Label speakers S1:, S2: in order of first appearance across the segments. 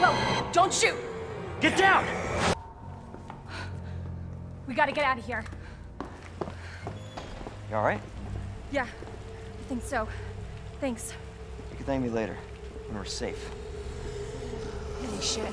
S1: Whoa, don't shoot!
S2: Get down!
S1: We gotta get out of here.
S2: You alright?
S1: Yeah, I think so. Thanks.
S2: You can thank me later, when we're safe.
S1: Holy shit.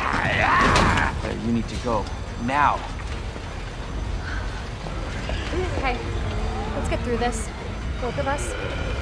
S2: Claire, you need to go. Now!
S1: Okay, let's get through this. Both of us.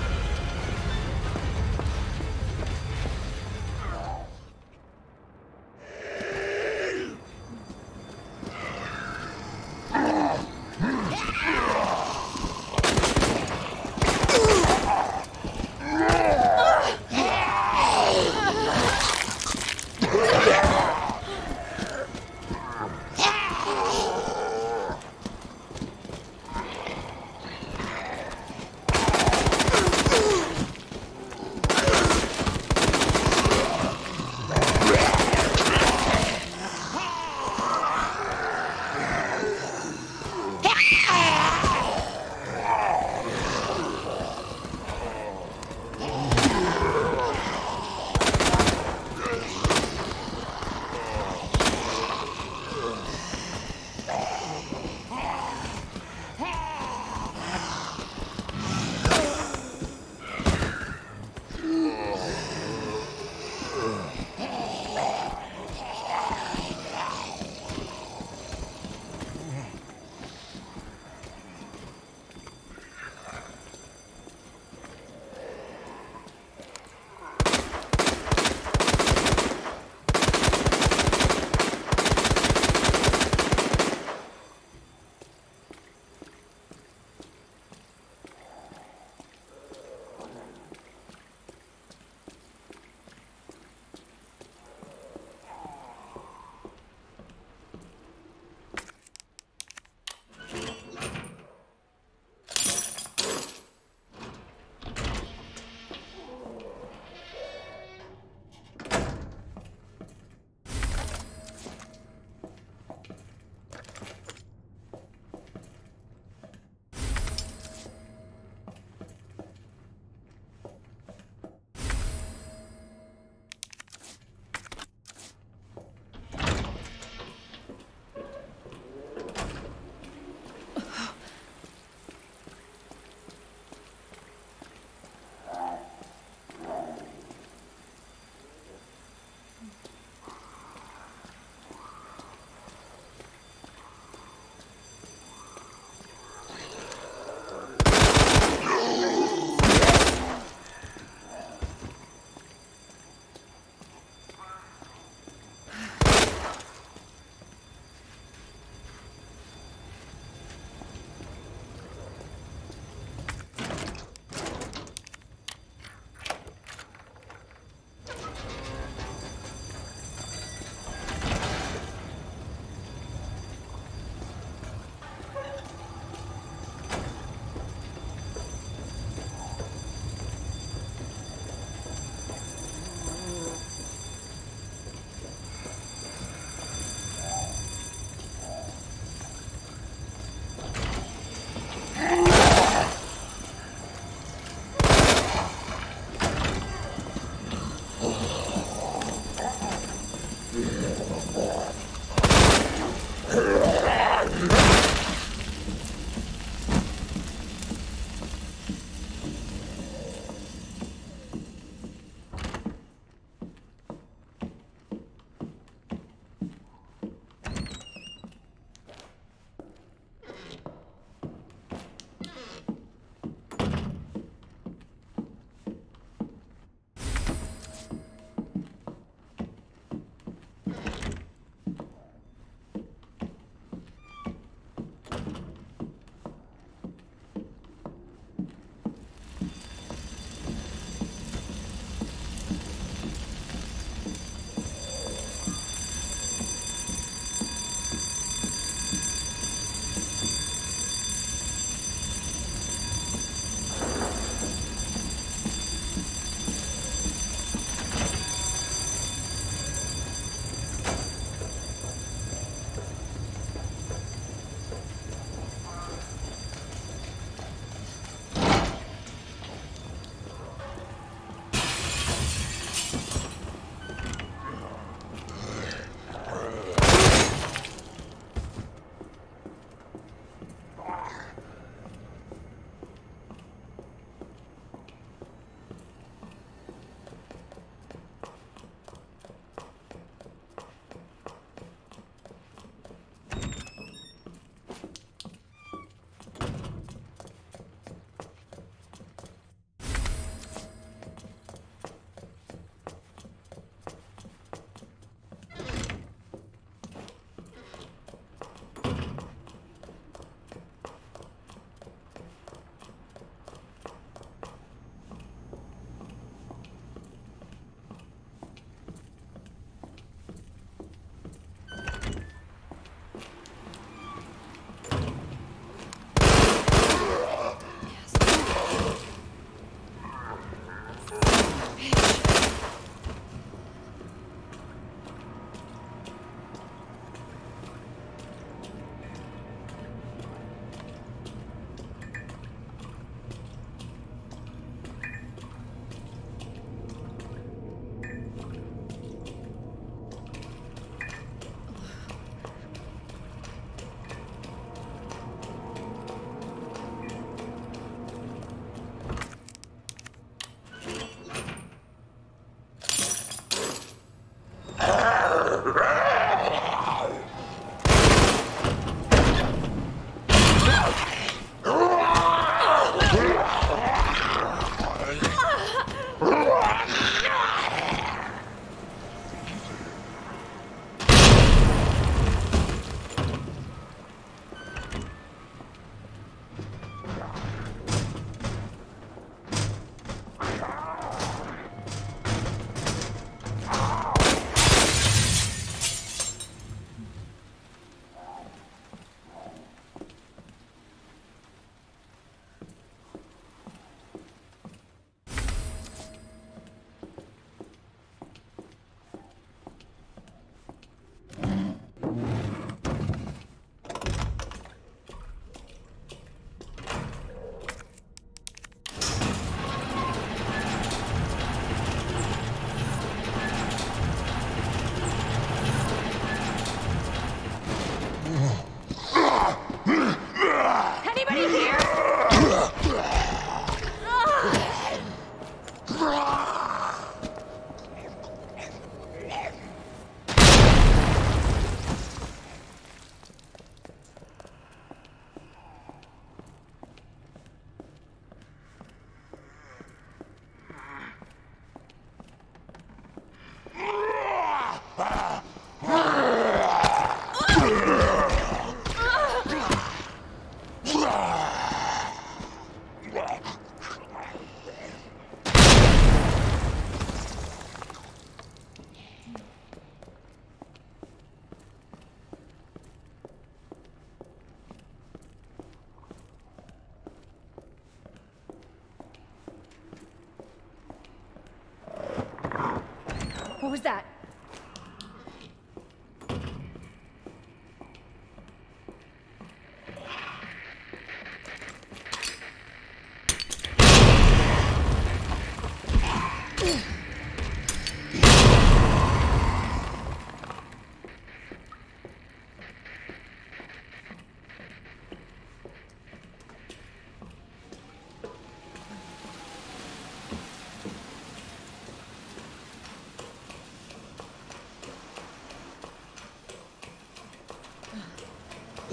S1: What was that?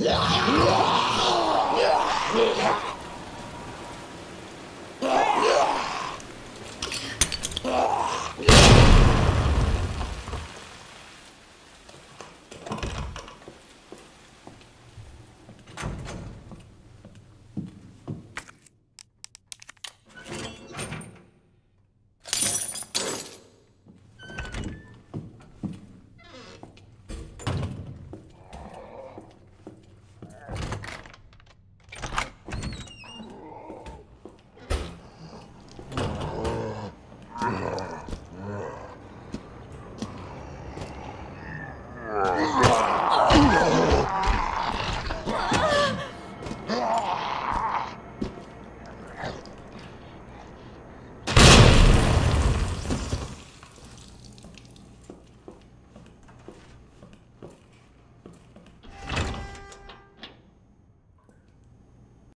S1: Yeah.